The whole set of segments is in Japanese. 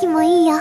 気もいいよ。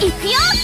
行くよ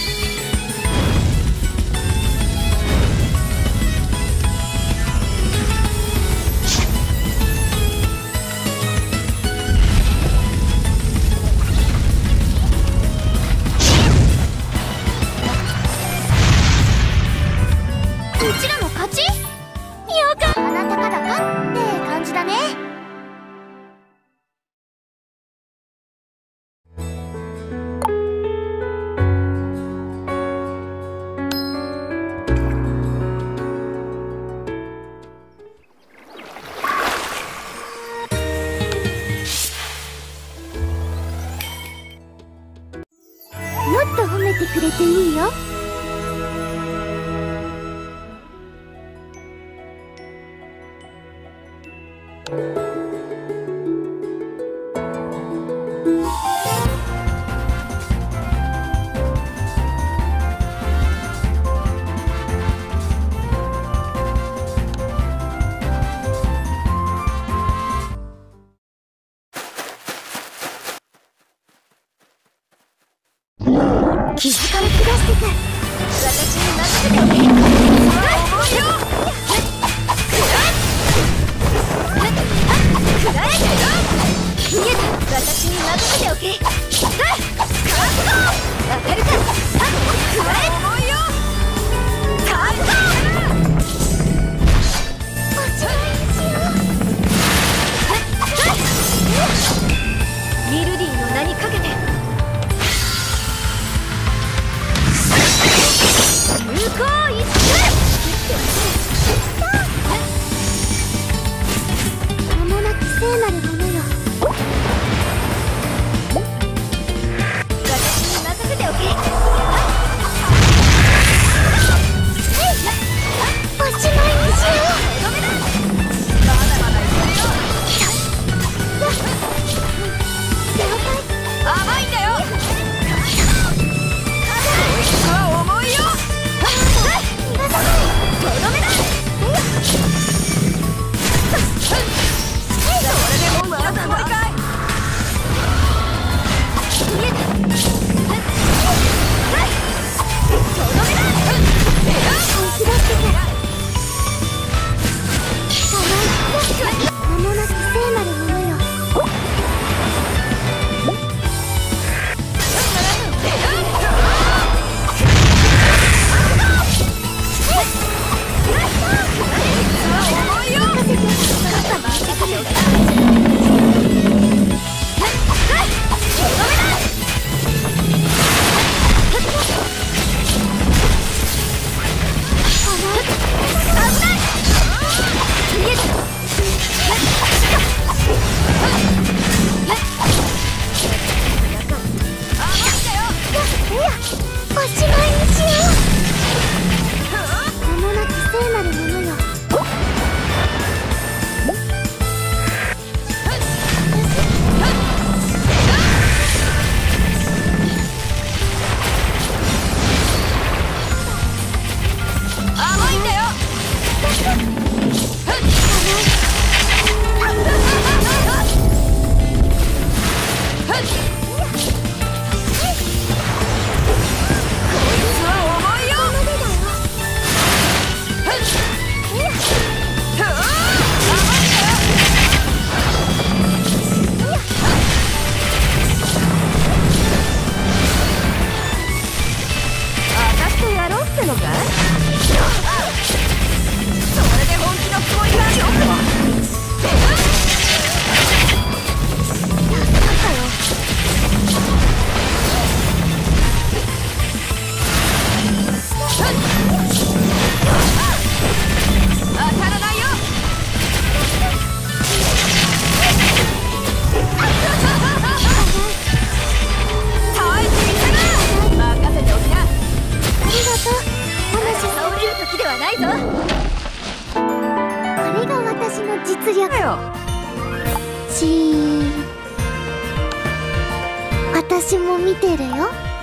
てくれていいようん。気づかぬ気がしてて私に任せておけなるもの。が見てるよ。